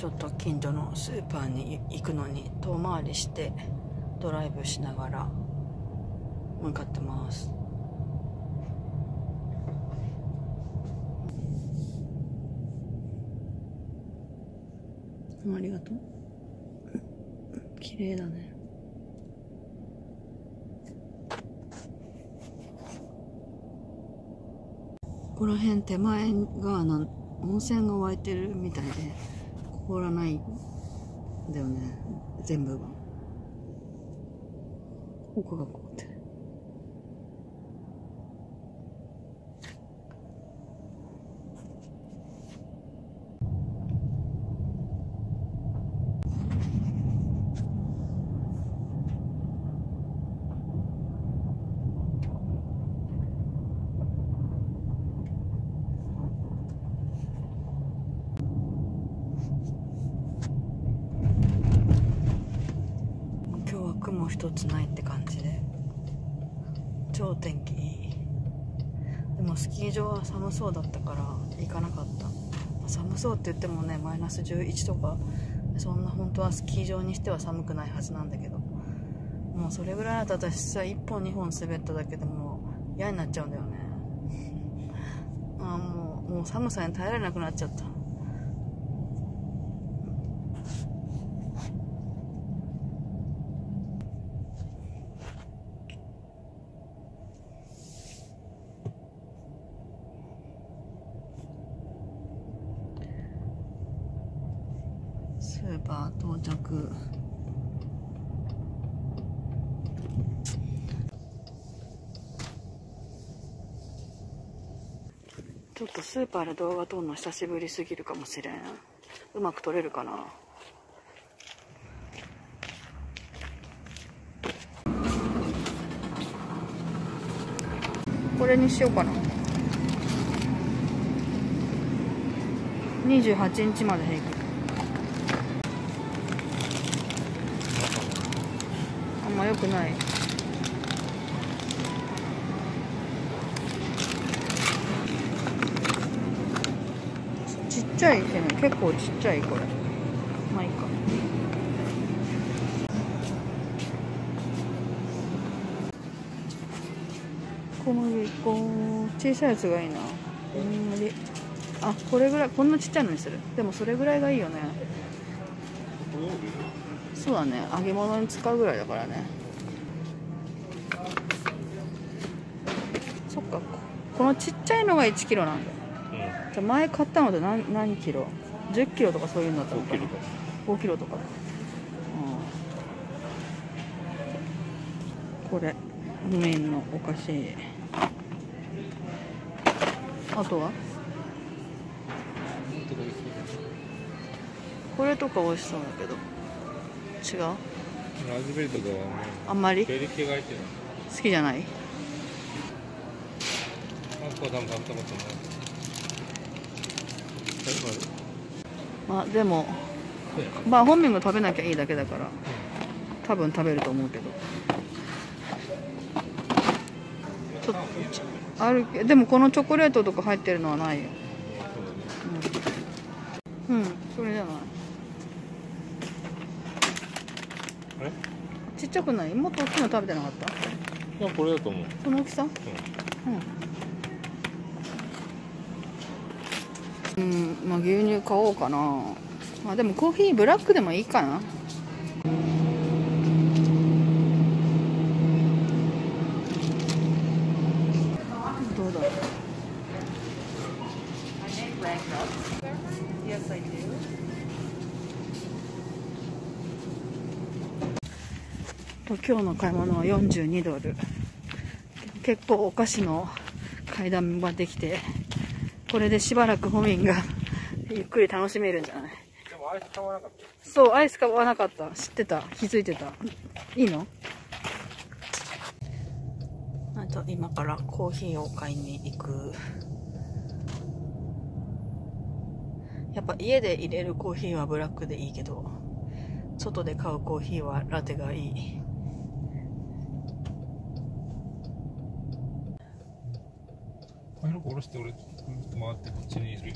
ちょっと近所のスーパーに行くのに遠回りしてドライブしながら向かってます。ありがとう。綺麗だね。ここら辺手前がなん温泉が湧いてるみたいで凍らないんだよね。全部が。奥が一つないって感じで。超天気いい。でもスキー場は寒そうだったから行かなかった。寒そうって言ってもねマイナス11とかそんな本当はスキー場にしては寒くないはずなんだけど。もうそれぐらいだと私さ1本2本滑っただけでも嫌になっちゃうんだよね。あもうもう寒さに耐えられなくなっちゃったスーパ到着。ちょっとスーパーで動画撮るの久しぶりすぎるかもしれん。うまく撮れるかな？これにしようかな。28日まで平気。ま良くない。ちっちゃいけど結構ちっちゃいこれ。まあいいか。小麦粉小さいやつがいいな。うんあこれぐらいこんなちっちゃいのにする。でもそれぐらいがいいよね。そうだね。揚げ物に使うぐらいだからね。そっか。ここのちっちゃいのが1キロなんだ。じゃあ前買ったので何何キロ？10キロとかそういうのだったのかな？5キロとか。うん。これ。メインのお菓子。あとは？これとか美味しそうだけど違う？ラズベリーとかはねあんまり？ベリ系が入ってる。好きじゃない？まあでもまあ本人が食べなきゃいいだけだから多分食べると思うけど。ちょっとちあるけでもこのチョコレートとか入ってるのはないようん、うん、それじゃないあれちっちゃくない？もっと大きいの食べてなかった？いやこれだと思う。その大きさ？うん、うん、まあ牛乳買おうかな。まあでもコーヒーブラックでもいいかなどうだろう Yes, I do. と今日の買い物は42ドル。結構お菓子の買いだめができてこれでしばらくホミンが ゆっくり楽しめるんじゃない？でもアイス買わなかった。そうアイス買わなかった。知ってた？気づいてた？いいの？あと今からコーヒーを買いに行く。やっぱ家で入れるコーヒーはブラックでいいけど外で買うコーヒーはラテがいいの毛下ろして俺回ってこっちにいるよ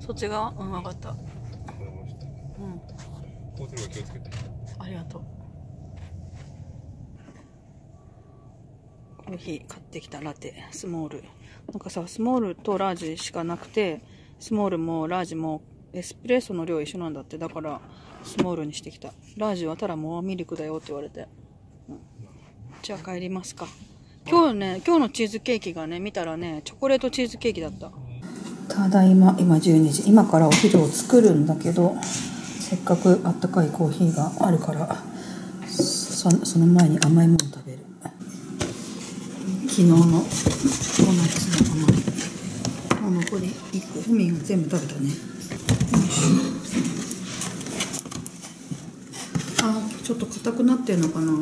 そっち側うん分かったうんホテルは気をつけてありがとうコーヒー買ってきたラテスモールなんかさスモールとラージしかなくてスモールもラージもエスプレッソの量一緒なんだってだからスモールにしてきたラージはただモアミルクだよって言われて、うんじゃあ帰りますか今日ね今日のチーズケーキがね見たらねチョコレートチーズケーキだった。ただいま今12時。今からお昼を作るんだけどせっかくあったかいコーヒーがあるからその前に甘いもの食べる。昨日のドーナツの甘い。あ残り1個。ふみが全部食べたね。よいしょ。あちょっと硬くなってんのかなよ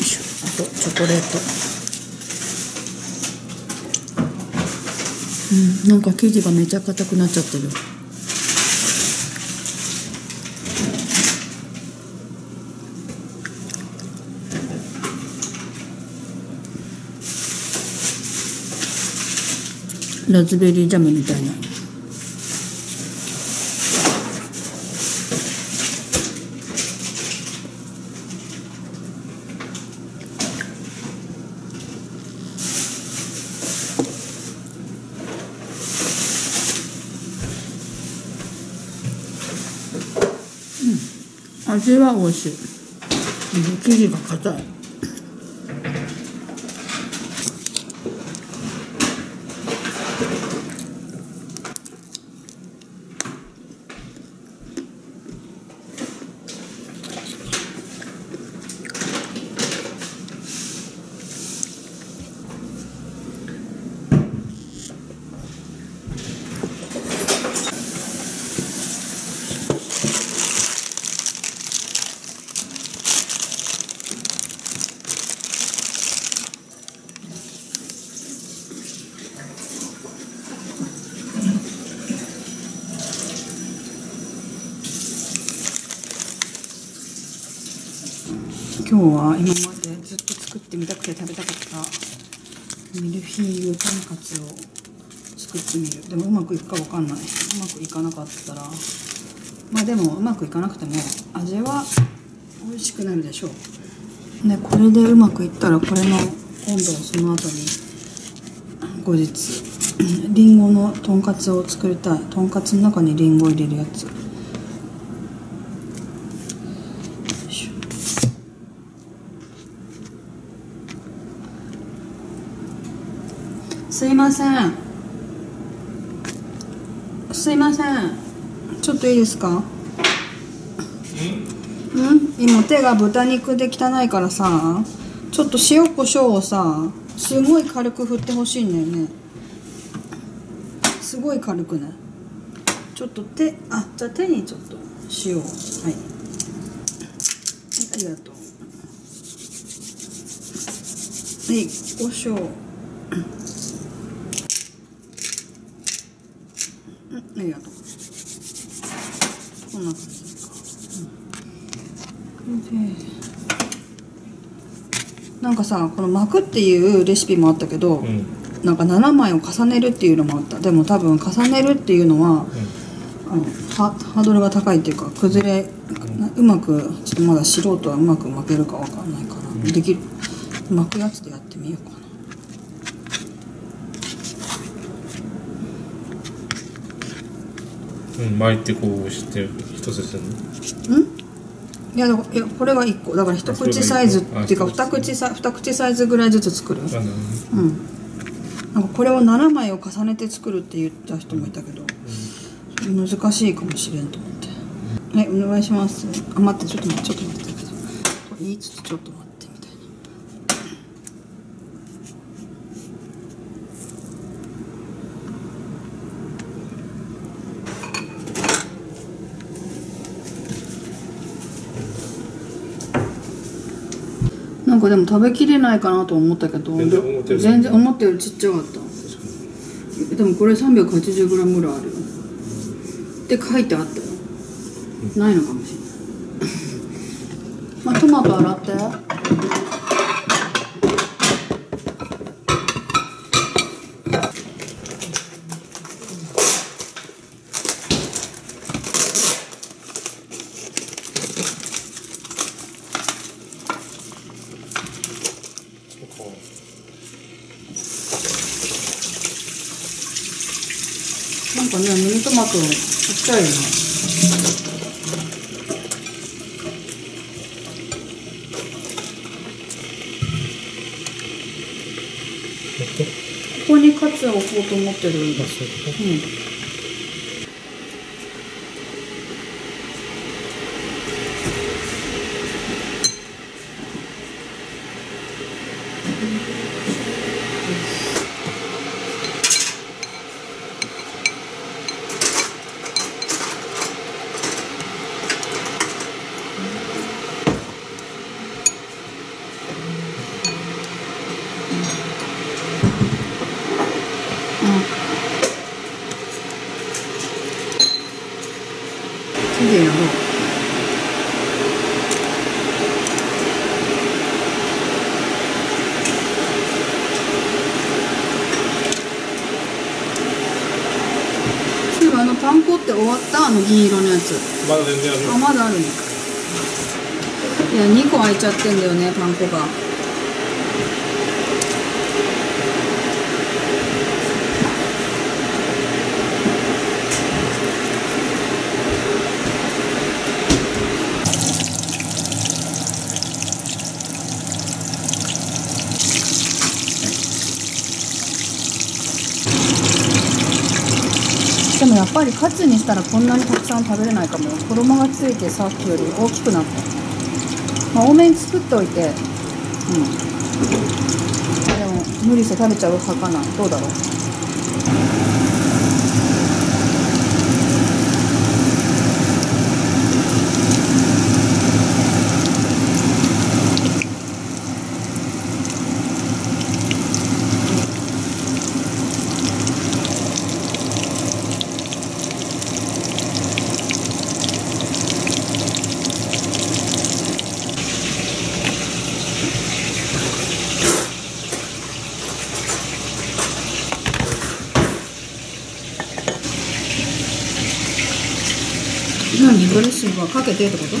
いしょあとチョコレート。うんなんか生地がめちゃ硬くなっちゃってる。ラズベリージャムみたいな。味は美味しい。生地が硬い。今日は今までずっと作ってみたくて食べたかったミルフィーユとんかつを作ってみる。でもうまくいくかわかんない。うまくいかなかったら。まあでもうまくいかなくても味は美味しくなるでしょう。でこれでうまくいったらこれの温度をその後に後日。りんごのとんかつを作りたい。とんかつの中にりんごを入れるやつよいしょすいません。すいません。ちょっといいですか？うん？今手が豚肉で汚いからさちょっと塩コショウをさすごい軽く振ってほしいんだよね。すごい軽くね。ちょっと手あじゃあ手にちょっと塩を。はい。はいありがとう。はい胡椒うんありがとう。こんな感じ。か、うん、でなんかさこの巻くっていうレシピもあったけど、うん。なんか7枚を重ねるっていうのもあった。でも多分重ねるっていうのは、あのハハードルが高いっていうか崩れうまくちょっとまだ素人はうまく巻けるかわかんないから、できる。巻くやつでやってみようかなうん。巻いてこうして一つずつ。にいやいやこれが1個。だから一口サイズ。っていうかあ二口サ二口サイズぐらいずつ作る。うん。なんかこれを7枚を重ねて作るって言った人もいたけど、難しいかもしれんと思って、はいお願いします。あ待ってちょっと待ってちょっと待って。言いつつちょっと待ってみたいななんかでも食べきれないかなと思ったけど全然思ったより全然思ったよりちっちゃかった。でもこれ 380g ぐらいあるよ。って書いてあったよ。ないのかもしれない。まあトマト洗ってマトちっちゃいよね ここにカツを置こうと思ってるんだあそういうこうん綺麗やなそういえばあのパン粉って終わったあの銀色のやつ。とまだ全然ある。よあまだあるのいや2個開いちゃってんだよねパン粉がやっぱりカツにしたらこんなにたくさん食べれないかも。衣がついてさっきより大きくなった、まあ、多めに作っておいて。うん。でも無理して食べちゃう派かなどうだろう。何？ドレッシングはかけてってこと？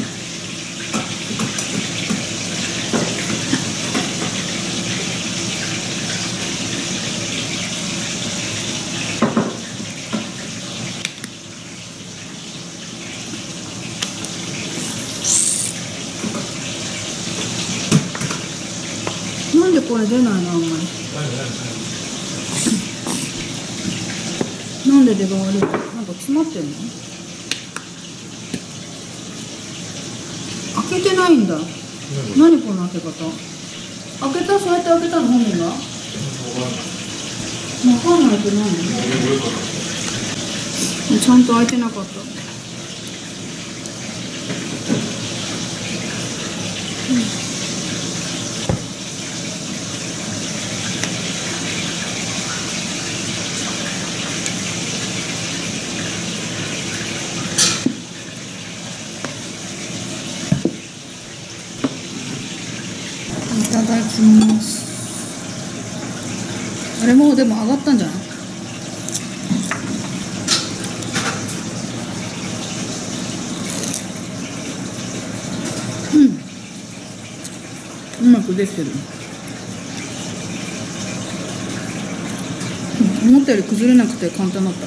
なんでこれ出ないの？あんまりなんで出が悪いの？なんか詰まってんの？開けてないんだ。何この開け方？開けた？そうやって開けたの？本人が？わかんないって何ちゃんと開いてなかったいただきますあれもでも上がったんじゃない？うん。うまくできてる。思ったより崩れなくて簡単だった。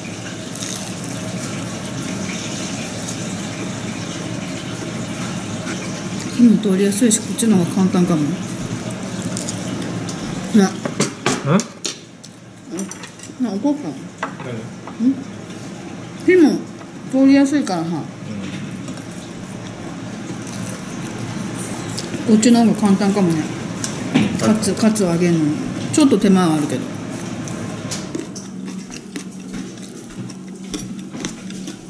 火も通りやすいしこっちの方が簡単かもなうんな怒ったの火も通りやすいからさこっちの方が簡単かもね。カツカツを揚げるのに。ちょっと手間はあるけど。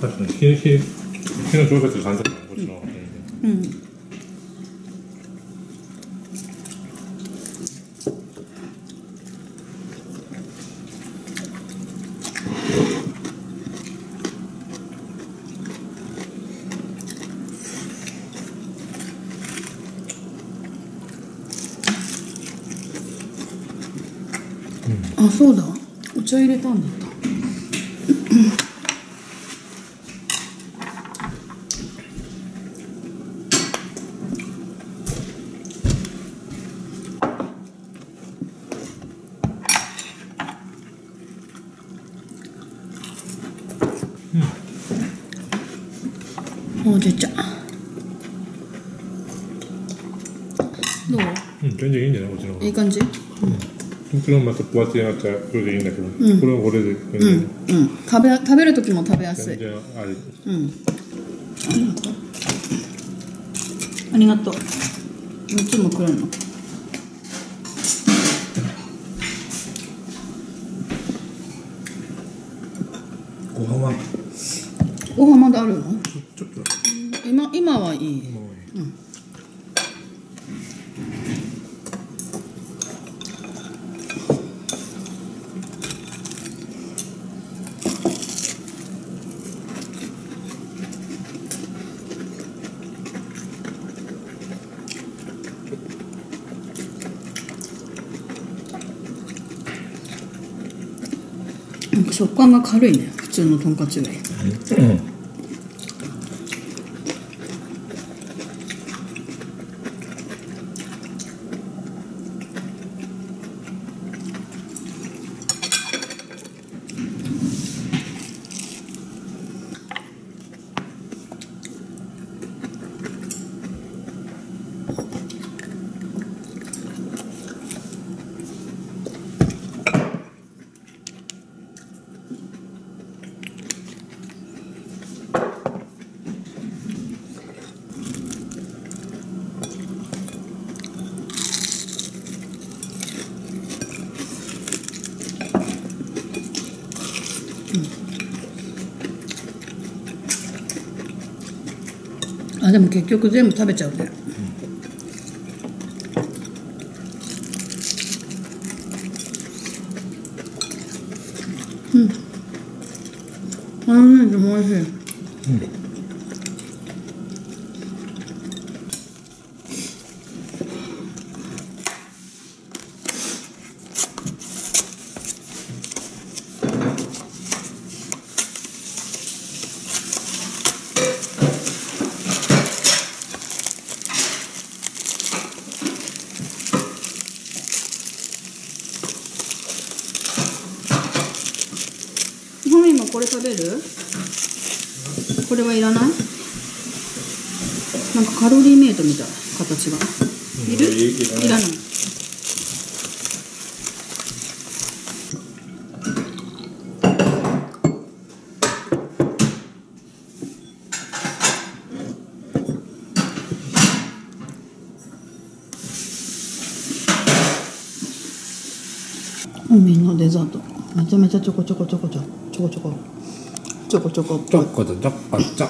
確かに火火火の調節簡単だねこっちの方が。全然うんあそうだ。お茶入れたんだった。うん。ほうじ茶どう。うん、全然いいんじゃないこっちの方がいい感じ？もちろんまた分厚いやつはそれでいいんだけど、これはこれで全然、うんうん。食べ食べる時も食べやすい。全然あり。うん。ありがとう。いつもくれるの？ご飯は？ご飯まだあるの？ちょっと。今今はいい。もうなん食感が軽いね。普通のとんかつより。あでも結局全部食べちゃうね。うん。うん。でも美味しい。うんこれ食べる？これはいらない？なんかカロリーメイトみたい形が。いる？いいらないいらない。みんなデザート。めちゃめちゃちょこちょこちょこちょちょこちょこ。ちょこちょこちょこちょこちょこちょ。